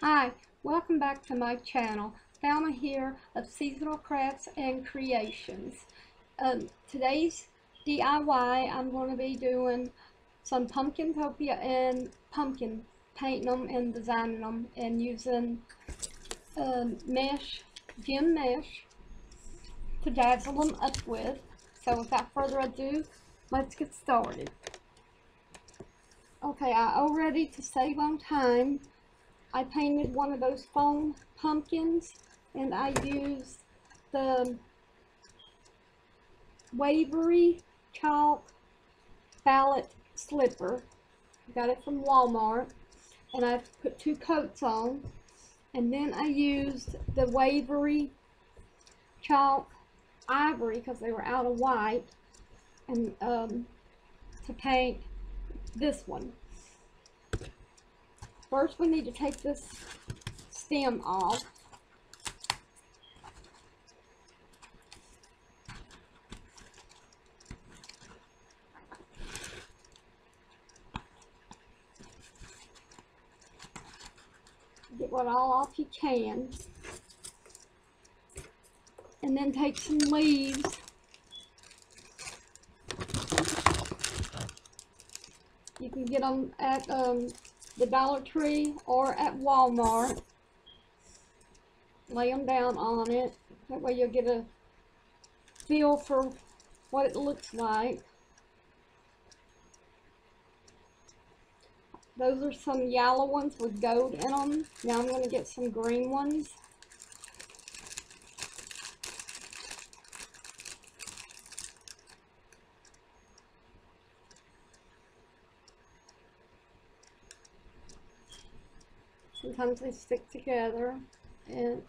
Hi, welcome back to my channel. Thelma here of Seasonal Crafts and Creations. Um, today's DIY, I'm going to be doing some pumpkin Pumpkintopia and pumpkin, painting them and designing them and using um, mesh, gem mesh to dazzle them up with. So without further ado, let's get started. Okay, I already, to save on time, I painted one of those foam pumpkins and I used the Waverly chalk palette slipper. I got it from Walmart and I put two coats on and then I used the Waverly chalk ivory because they were out of white and um, to paint this one. First we need to take this stem off. Get what all off you can. And then take some leaves You can get them at um, the Dollar Tree or at Walmart. Lay them down on it. That way you'll get a feel for what it looks like. Those are some yellow ones with gold in them. Now I'm going to get some green ones. Sometimes they stick together and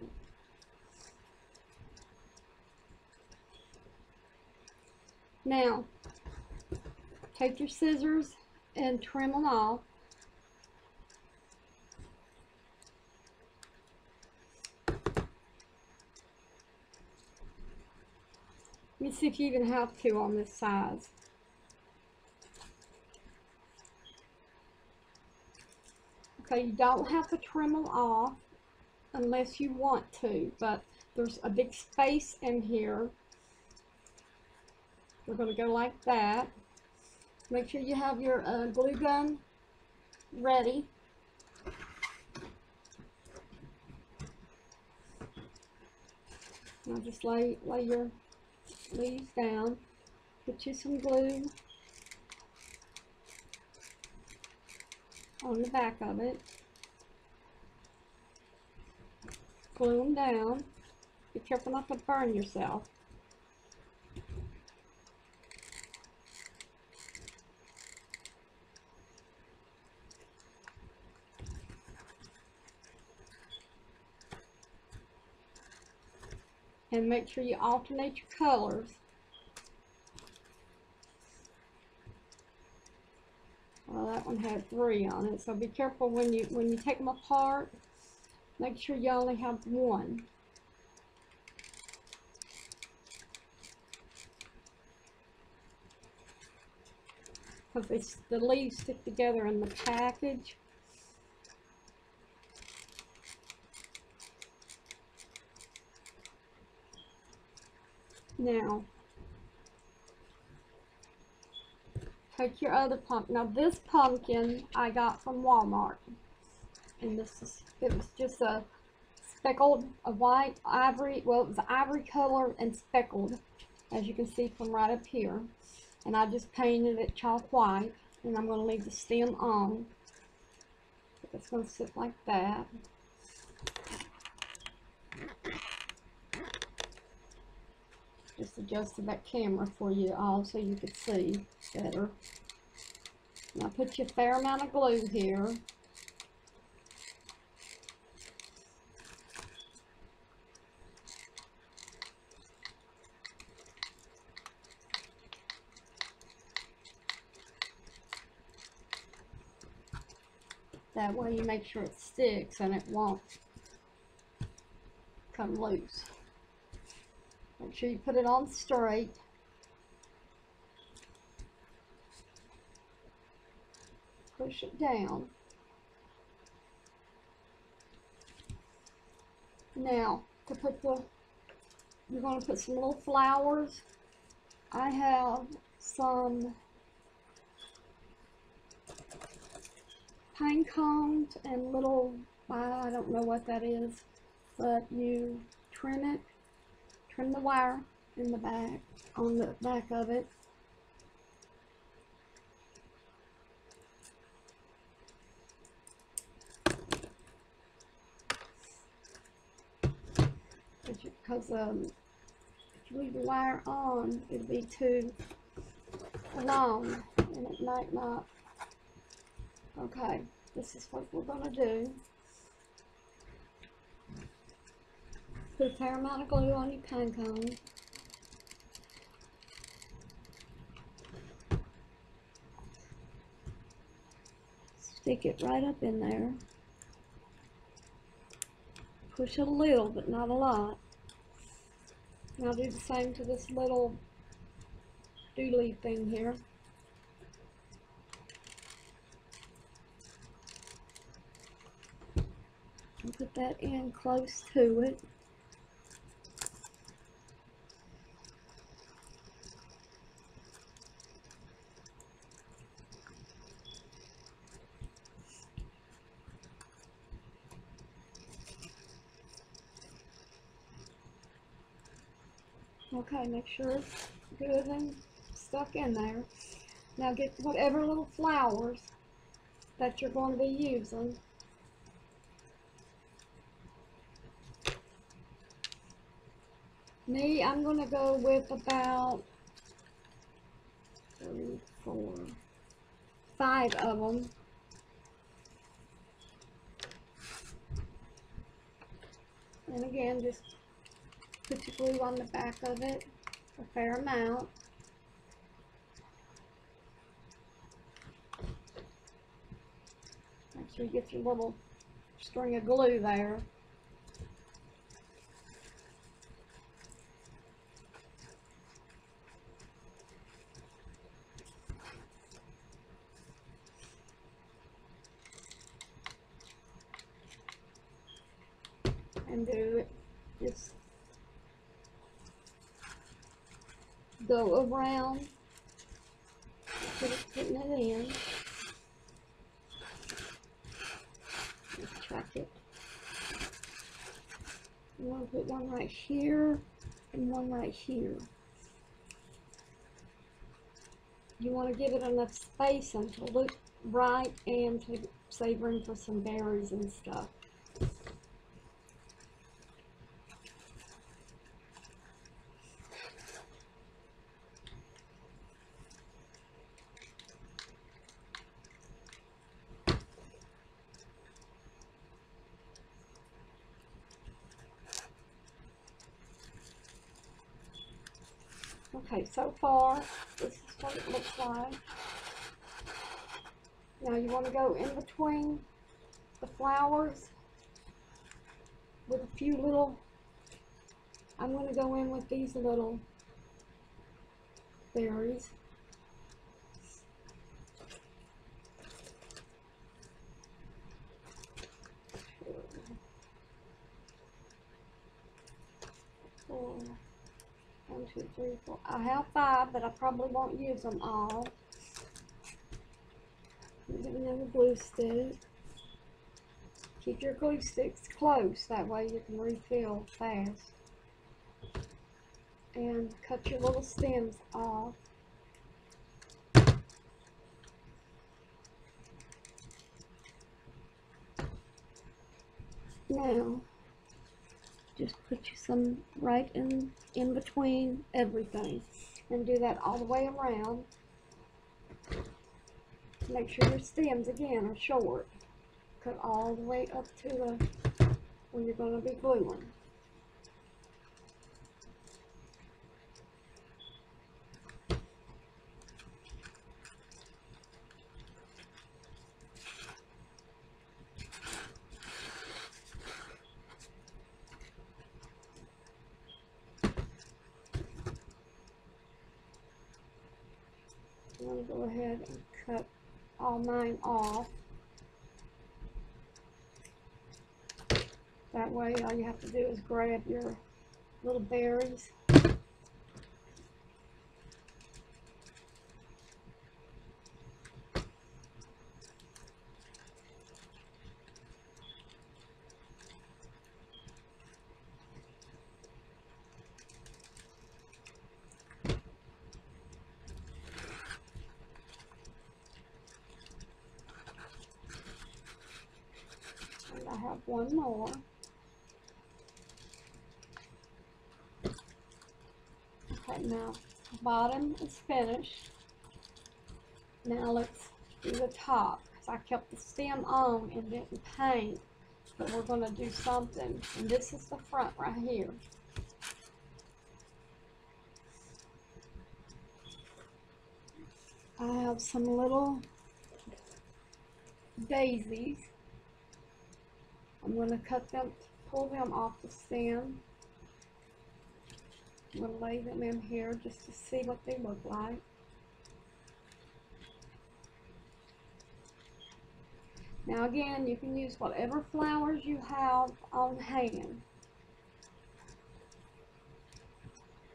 now take your scissors and trim them off Let me see if you even have to on this size. Okay, you don't have to trim them off unless you want to, but there's a big space in here. We're going to go like that. Make sure you have your uh, glue gun ready. Now just lay, lay your leaves down. Get you some glue. On the back of it. Glue them down. Be careful not to burn yourself. And make sure you alternate your colors. That one had three on it. So be careful when you when you take them apart. Make sure you only have one. Because the leaves stick together in the package. Now, Take your other pumpkin. Now this pumpkin I got from Walmart. And this is, it was just a speckled, a white ivory, well it was ivory color and speckled, as you can see from right up here. And I just painted it chalk white, and I'm going to leave the stem on. It's going to sit like that. Just adjusted that camera for you all so you could see better. Now put you a fair amount of glue here. That way you make sure it sticks and it won't come loose. Make sure you put it on straight. Push it down. Now, to put the, you're gonna put some little flowers. I have some pine cones and little, I don't know what that is, but you trim it, trim the wire in the back, on the back of it. Because um, if you leave the wire on, it'd be too long and it might not. Okay, this is what we're gonna do. Put a fair amount of glue on your pine cone. Stick it right up in there. Push it a little, but not a lot. Now do the same to this little dooley thing here. And put that in close to it. Okay, make sure it's good and stuck in there. Now get whatever little flowers that you're going to be using. Me, I'm going to go with about three, four, five of them. And again, just put your glue on the back of it, a fair amount. Make sure you get your little string of glue there. And do it just go around, put it, putting it in. Track it. I'm gonna put one right here and one right here. You want to give it enough space and to look right and to save room for some berries and stuff. Okay, so far, this is what it looks like. Now you want to go in between the flowers with a few little, I'm going to go in with these little berries. Four. One, two, three, four. I have five, but I probably won't use them all. Get another glue stick. Keep your glue sticks close, that way you can refill fast. And cut your little stems off. Now, just put you some right in in between everything and do that all the way around. Make sure your stems again are short. Cut all the way up to the where you're going to be gluing I'm going to go ahead and cut all mine off. That way, all you have to do is grab your little berries. And I have one more. Okay, now the bottom is finished. Now let's do the top, because I kept the stem on and didn't paint. But we're gonna do something, and this is the front right here. I have some little daisies. I'm gonna cut them, pull them off the stem. I'm gonna lay them in here just to see what they look like. Now again, you can use whatever flowers you have on hand.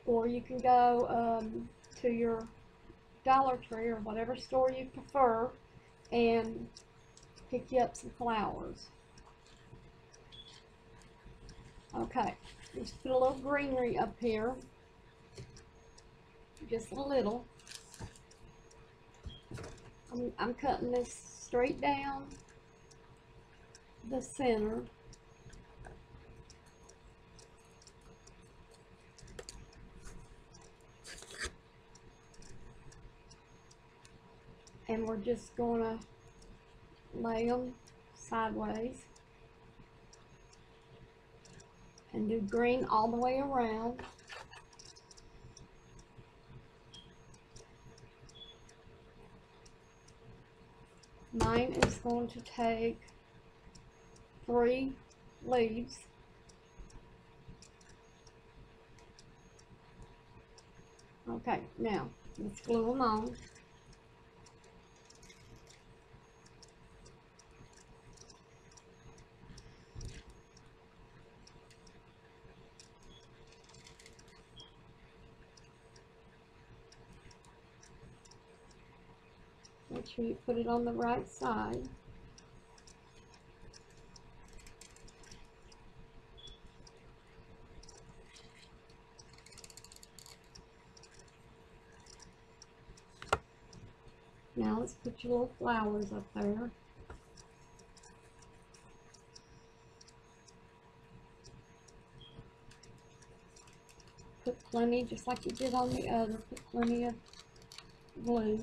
Or you can go um, to your Dollar Tree or whatever store you prefer and pick you up some flowers. Okay, just put a little greenery up here. Just a little. I'm, I'm cutting this straight down the center. And we're just gonna lay them sideways. And do green all the way around. Mine is going to take three leaves. Okay, now let's glue them on. Make sure you put it on the right side. Now let's put your little flowers up there. Put plenty, just like you did on the other, put plenty of glue.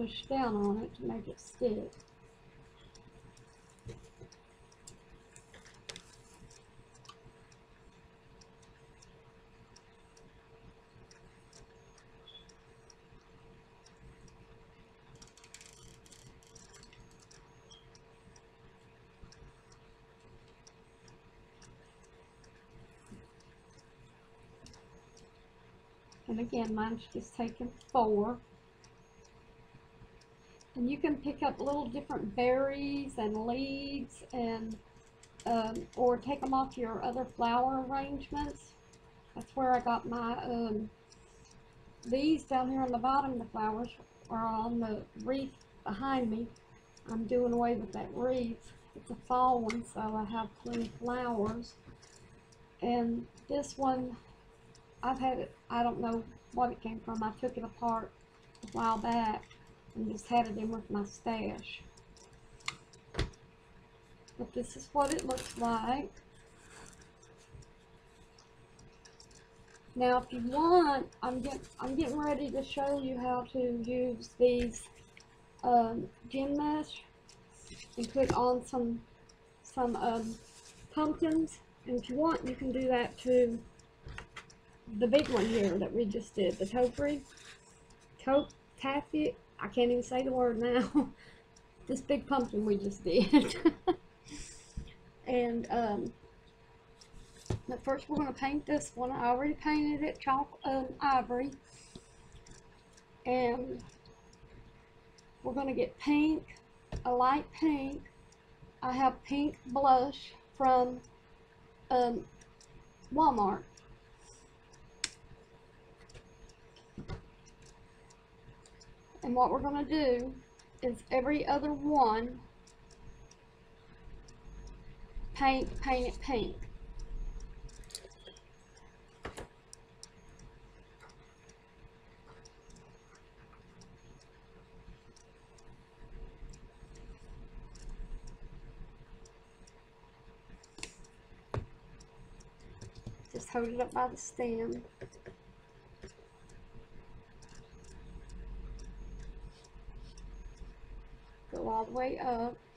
Push down on it to make it stick. And again, mine's just taking four. And you can pick up little different berries and leaves and, um, or take them off your other flower arrangements. That's where I got my, um, these down here on the bottom, the flowers are on the wreath behind me. I'm doing away with that wreath. It's a fall one, so I have plenty flowers. And this one, I've had it, I don't know what it came from. I took it apart a while back and just had it in with my stash. But this is what it looks like. Now, if you want, I'm get, I'm getting ready to show you how to use these um, gem mesh and put on some some um, pumpkins. And if you want, you can do that to the big one here that we just did, the topiary, top taffy. I can't even say the word now. this big pumpkin we just did. and um, but first we're going to paint this one. I already painted it chalk um, ivory. And we're going to get pink, a light pink, I have pink blush from um, Walmart. And what we're going to do is every other one paint, paint it pink. Just hold it up by the stem. Go all the way up.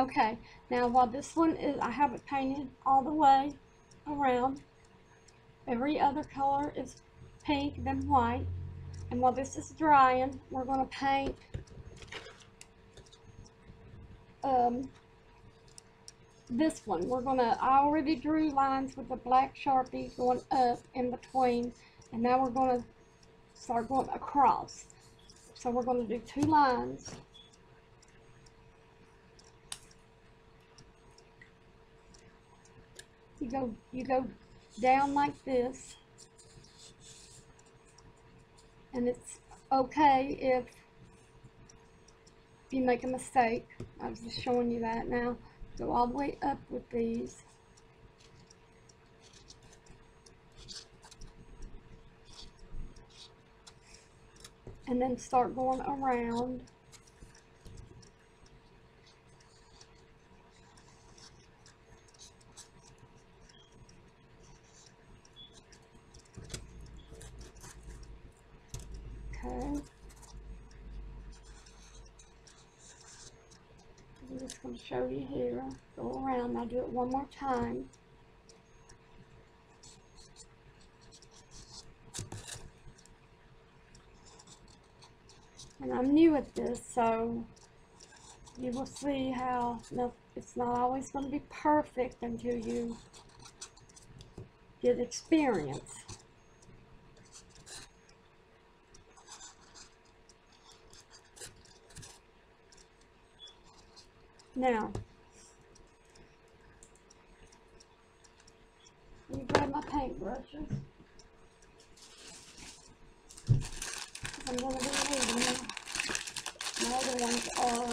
Okay, now while this one is, I have it painted all the way around. Every other color is pink, then white. And while this is drying, we're going to paint um, this one. We're going to, I already drew lines with the black Sharpie going up in between. And now we're going to start going across. So we're going to do two lines. You go you go down like this. And it's okay if you make a mistake. I was just showing you that now. Go all the way up with these. And then start going around Okay. I'm just going to show you here. Go around. I'll do it one more time. And I'm new at this, so you will see how no, it's not always going to be perfect until you get experience. Now, let grab my paintbrushes. I'm going to be needing. My other ones are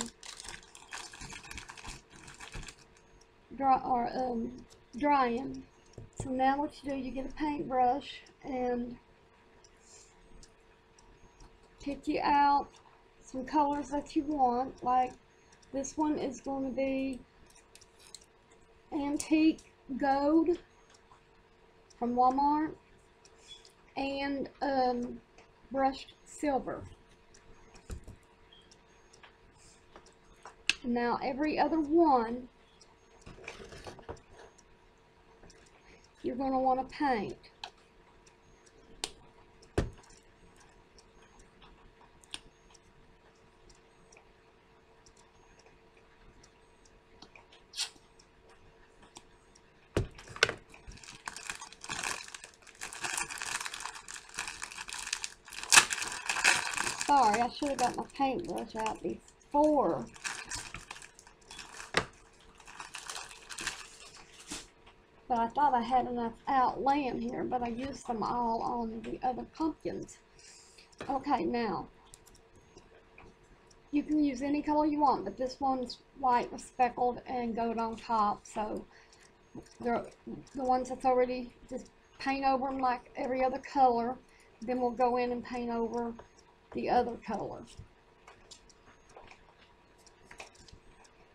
dry are um drying. So now what you do, you get a paintbrush and pick you out some colors that you want, like this one is going to be Antique Gold from Walmart and um, Brushed Silver. Now every other one you're going to want to paint. Sorry, I should got my paintbrush out before. But I thought I had enough out laying here, but I used them all on the other pumpkins. Okay, now, you can use any color you want, but this one's white with speckled and gold on top, so the, the ones that's already, just paint over them like every other color, then we'll go in and paint over the other color.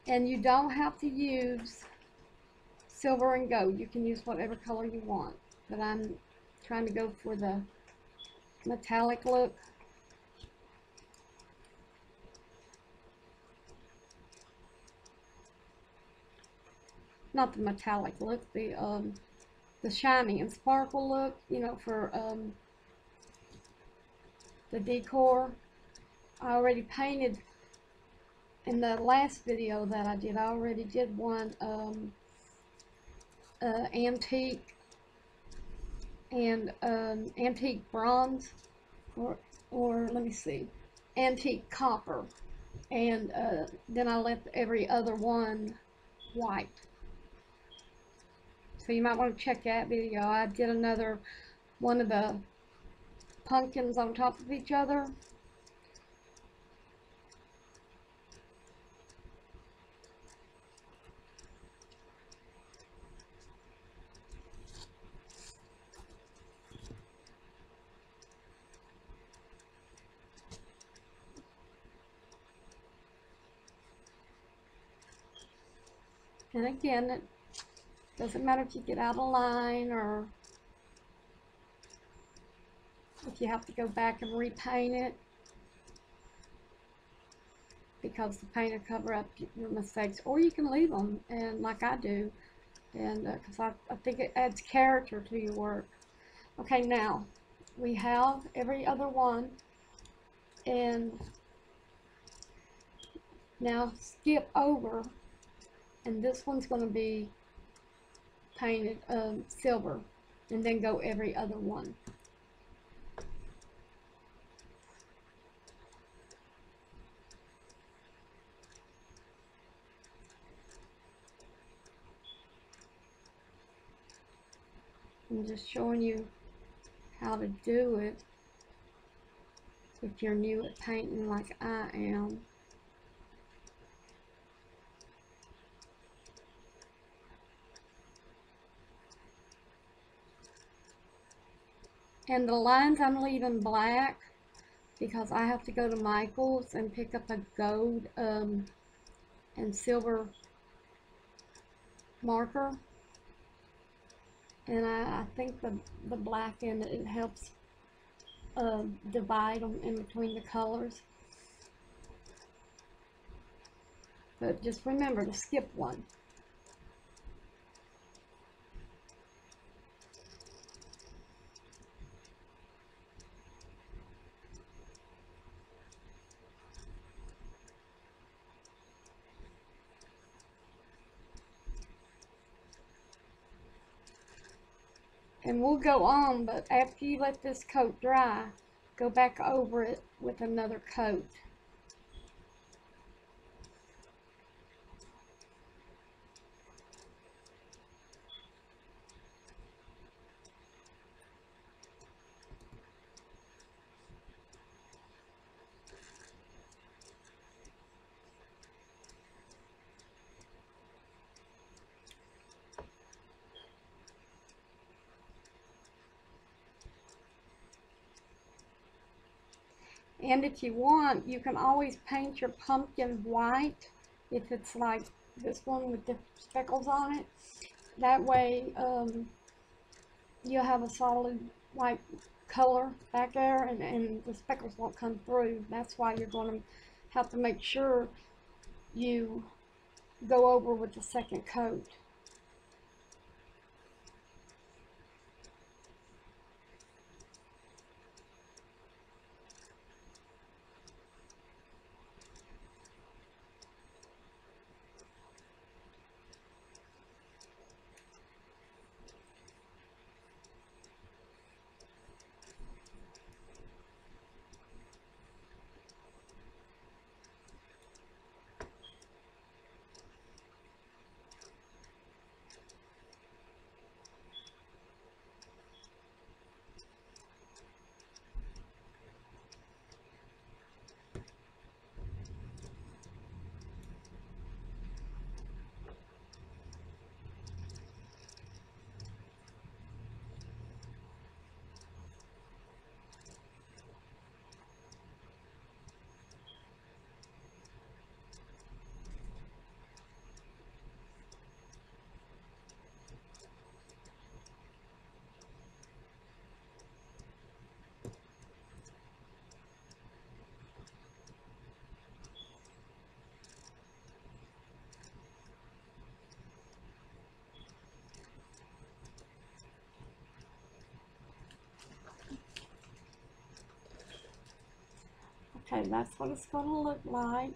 And you don't have to use silver and gold. You can use whatever color you want. But I'm trying to go for the metallic look. not the metallic look, the um, the shiny and sparkle look, you know, for um, the decor. I already painted in the last video that I did, I already did one um, uh, antique and um, antique bronze or or let me see antique copper. And uh, then I left every other one white. So you might want to check that video. I did another one of the pumpkins on top of each other. And again, it doesn't matter if you get out of line or if you have to go back and repaint it because the paint will cover up your mistakes or you can leave them and like I do and because uh, I, I think it adds character to your work okay now we have every other one and now skip over and this one's going to be painted um, silver and then go every other one. I'm just showing you how to do it if you're new at painting like I am. And the lines I'm leaving black because I have to go to Michael's and pick up a gold um, and silver marker. And I, I think the, the black in it, it helps uh, divide them in between the colors. But just remember to skip one. And we'll go on but after you let this coat dry go back over it with another coat And if you want, you can always paint your pumpkin white if it's like this one with the speckles on it. That way, um, you'll have a solid white color back there and, and the speckles won't come through. That's why you're going to have to make sure you go over with the second coat. Okay, that's what it's gonna look like.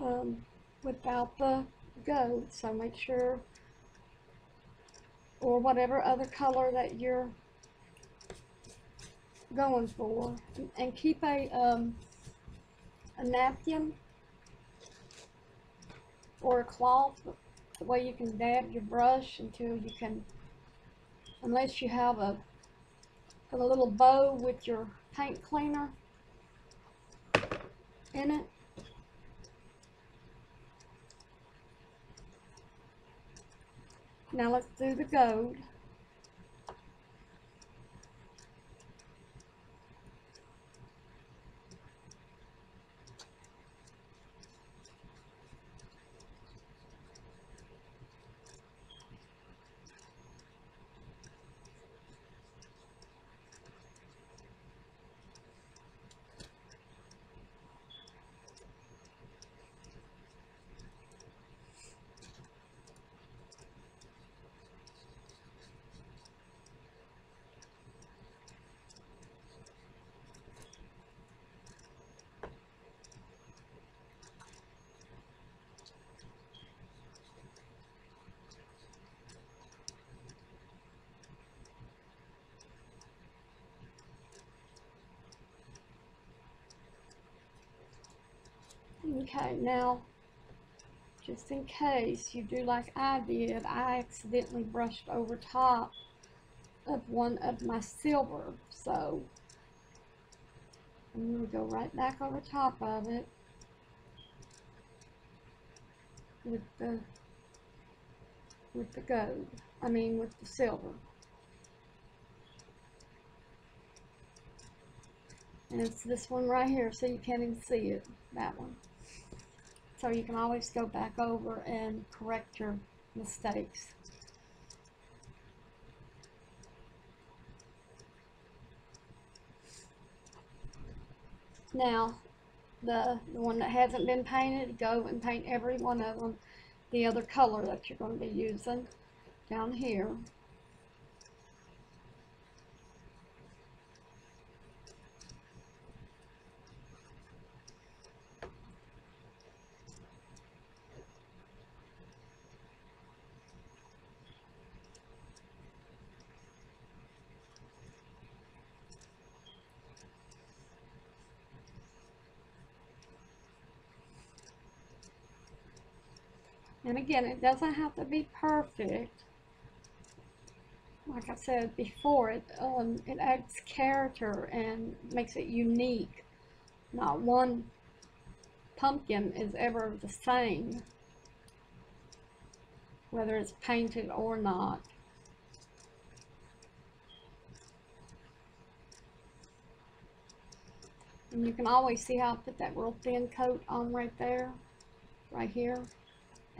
Um, without the gold, so make sure, or whatever other color that you're going for, and keep a, um, a napkin or a cloth, the way you can dab your brush until you can, unless you have a, a little bow with your paint cleaner in it. Now let's do the gold. Okay, now, just in case you do like I did, I accidentally brushed over top of one of my silver, so I'm going to go right back over top of it with the with the gold, I mean with the silver. And it's this one right here, so you can't even see it, that one. So you can always go back over and correct your mistakes. Now, the, the one that hasn't been painted, go and paint every one of them the other color that you're going to be using down here. And again, it doesn't have to be perfect. Like I said before, it, um, it adds character and makes it unique. Not one pumpkin is ever the same, whether it's painted or not. And you can always see how I put that real thin coat on right there, right here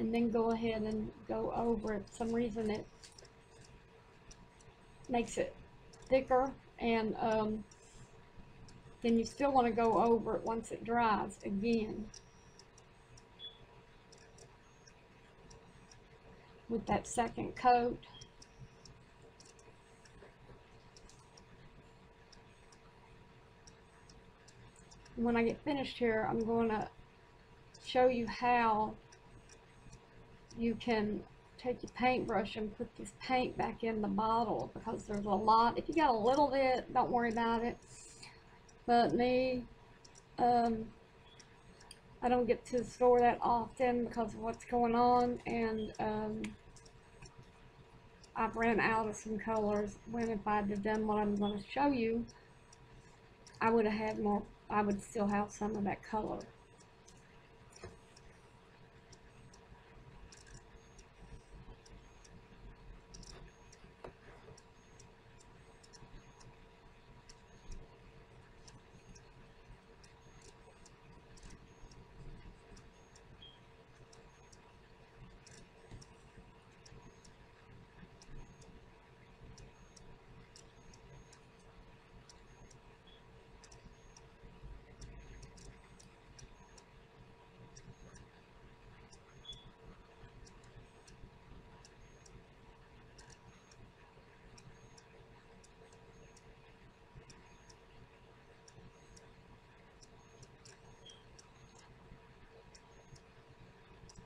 and then go ahead and go over it. For some reason it makes it thicker and um, then you still want to go over it once it dries again with that second coat. when I get finished here, I'm going to show you how you can take your paintbrush and put this paint back in the bottle because there's a lot. If you got a little bit, don't worry about it. But me, um, I don't get to the store that often because of what's going on and um, I've ran out of some colors when if I'd have done what I'm going to show you, I would have had more, I would still have some of that color.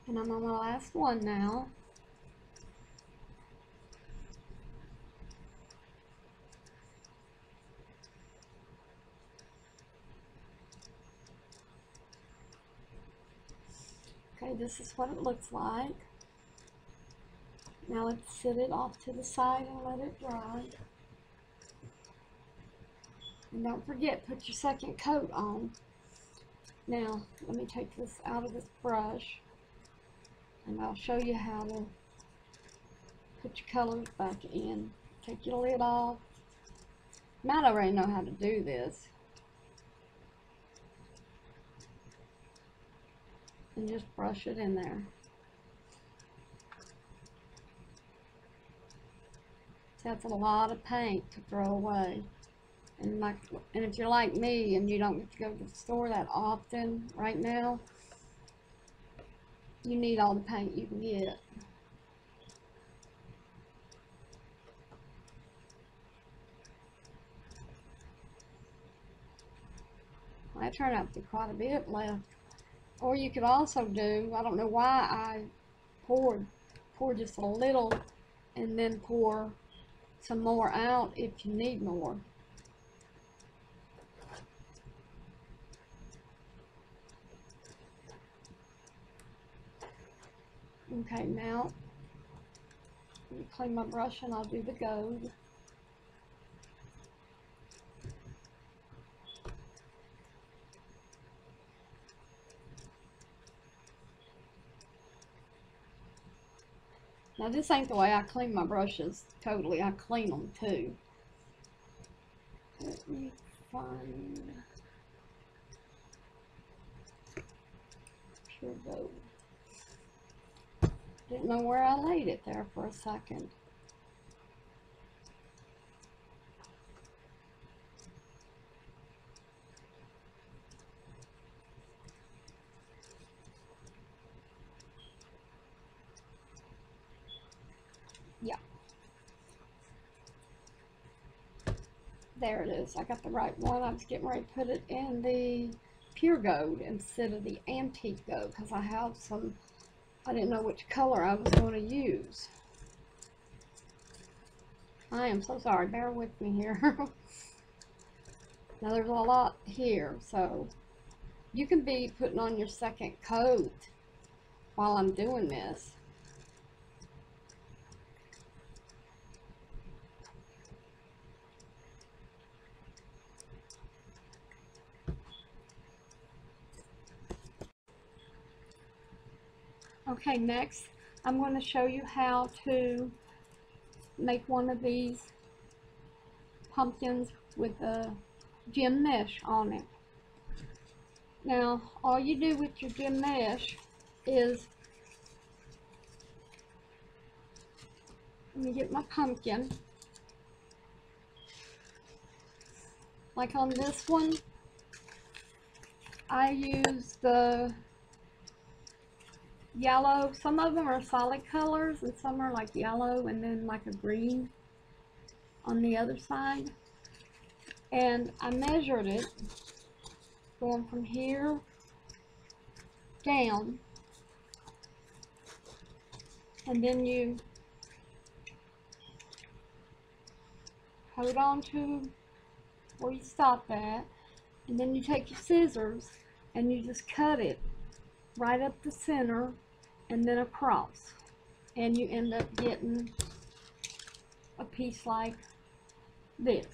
And I'm on my last one now. Okay, this is what it looks like. Now let's sit it off to the side and let it dry. And don't forget, put your second coat on. Now, let me take this out of this brush and I'll show you how to put your colors back in. Take your lid off. You might already know how to do this. And just brush it in there. That's a lot of paint to throw away. And and if you're like me and you don't get to go to the store that often right now, you need all the paint you can get. That turned out to be quite a bit left. Or you could also do, I don't know why I poured, pour just a little and then pour some more out if you need more. Okay, now, let me clean my brush and I'll do the gold. Now this ain't the way I clean my brushes totally, I clean them too. Let me find pure gold. Didn't know where I laid it there for a second. Yeah. There it is. I got the right one. I was getting ready to put it in the pure gold instead of the antique gold because I have some I didn't know which color I was going to use. I am so sorry, bear with me here. now there's a lot here, so you can be putting on your second coat while I'm doing this. Okay, next I'm going to show you how to make one of these pumpkins with a gem mesh on it. Now, all you do with your gem mesh is, let me get my pumpkin. Like on this one, I use the yellow. Some of them are solid colors and some are like yellow and then like a green on the other side. And I measured it going from here down. And then you hold on to where you stop at. And then you take your scissors and you just cut it right up the center and then across and you end up getting a piece like this.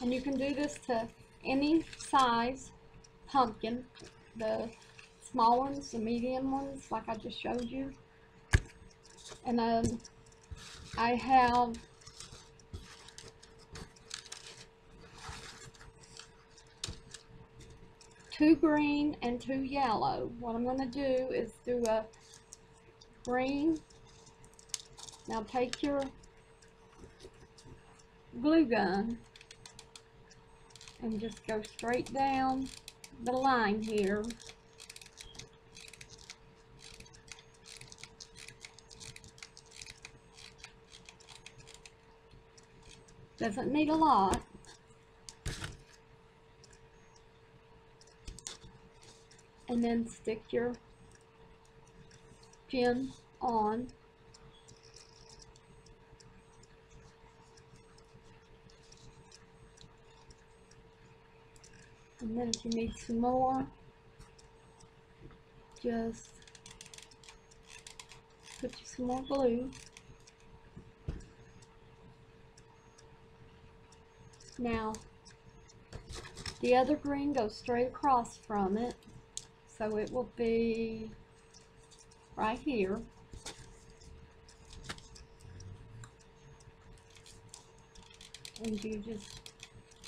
And you can do this to any size pumpkin the small ones the medium ones like I just showed you. And then I have two green and two yellow. What I'm going to do is do a green. Now take your glue gun and just go straight down the line here. Doesn't need a lot. And then stick your pin on. And then if you need some more, just put you some more glue. Now, the other green goes straight across from it, so it will be right here. And you just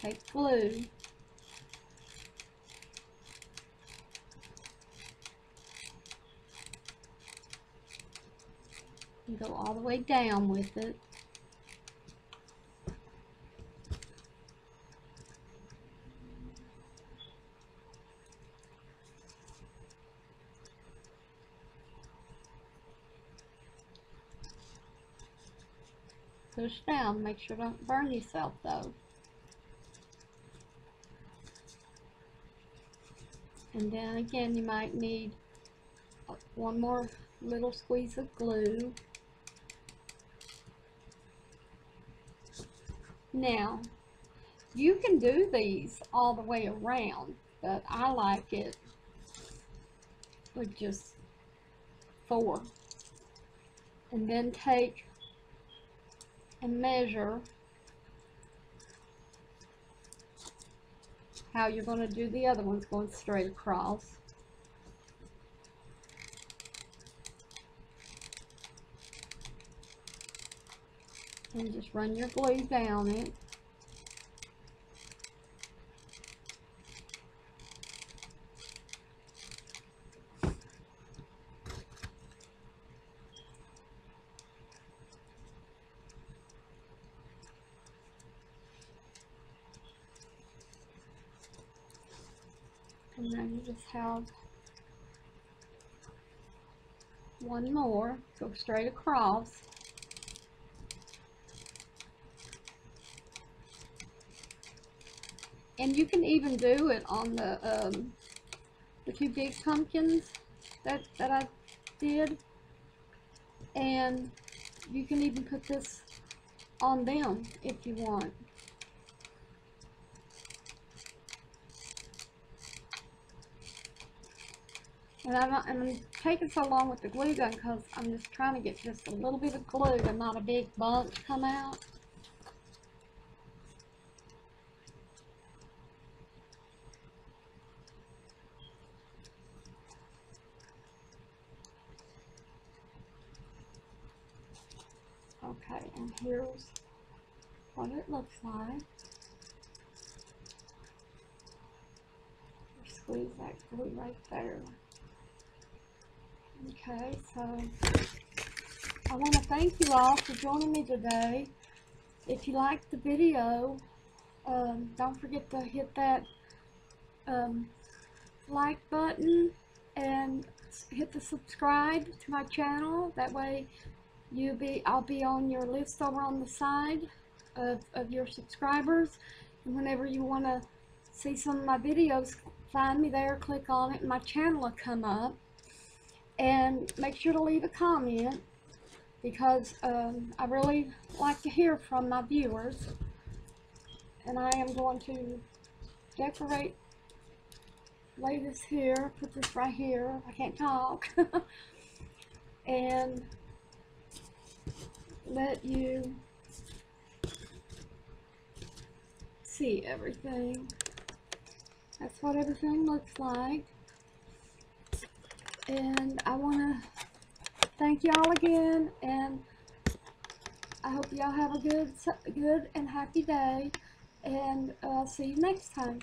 take glue and go all the way down with it. Down, make sure don't burn yourself though. And then again, you might need one more little squeeze of glue. Now, you can do these all the way around, but I like it with just four. And then take and measure how you're going to do the other ones going straight across. And just run your glue down it. And then you just have one more, go straight across. And you can even do it on the, um, the two big pumpkins that, that I did. And you can even put this on them if you want. And I'm, not, I'm taking so long with the glue gun because I'm just trying to get just a little bit of glue and not a big bunch come out. Okay, and here's what it looks like. Squeeze that glue right there. Okay, so I want to thank you all for joining me today. If you liked the video, um, don't forget to hit that um, like button and hit the subscribe to my channel. That way you be I'll be on your list over on the side of, of your subscribers. And whenever you want to see some of my videos, find me there, click on it, and my channel will come up and make sure to leave a comment because um, I really like to hear from my viewers. And I am going to decorate lay this here put this right here. I can't talk. And let you see everything. That's what everything looks like and I want to thank y'all again and I hope y'all have a good good and happy day and I'll uh, see you next time